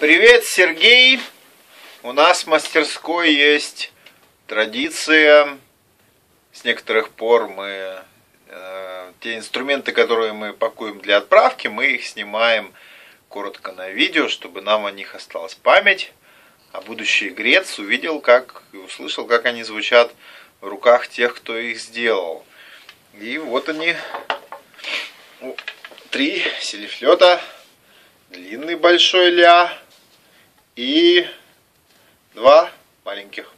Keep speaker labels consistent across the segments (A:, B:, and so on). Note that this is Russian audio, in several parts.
A: Привет, Сергей! У нас в мастерской есть традиция. С некоторых пор мы э, те инструменты, которые мы пакуем для отправки, мы их снимаем коротко на видео, чтобы нам о них осталась память. А будущий грец увидел, как и услышал, как они звучат в руках тех, кто их сделал. И вот они, три селифлета, длинный большой ля, и два маленьких.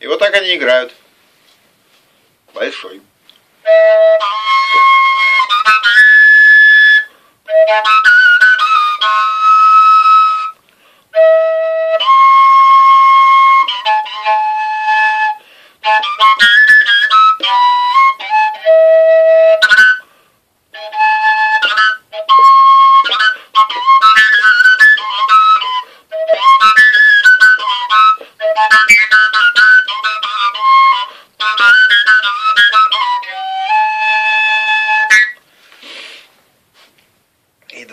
A: И вот так они играют. Большой.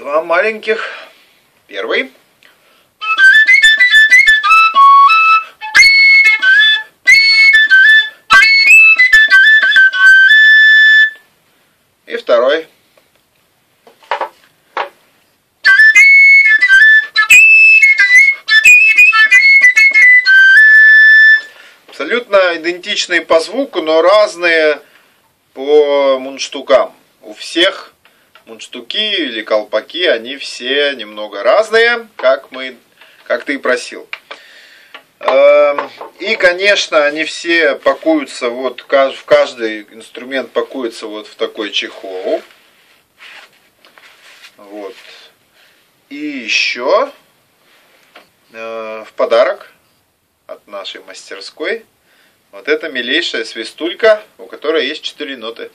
A: Два маленьких. Первый. И второй. Абсолютно идентичные по звуку, но разные по мундштукам. У всех мундштуки или колпаки, они все немного разные, как, мы, как ты и просил. Эм, и, конечно, они все пакуются, вот в каждый инструмент пакуется вот в такой чехол. Вот. И еще э, в подарок от нашей мастерской вот эта милейшая свистулька, у которой есть четыре ноты.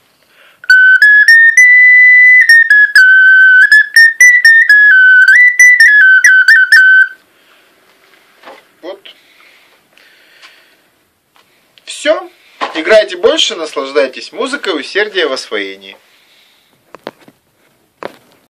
A: Играйте больше, наслаждайтесь музыкой, усердие в освоении.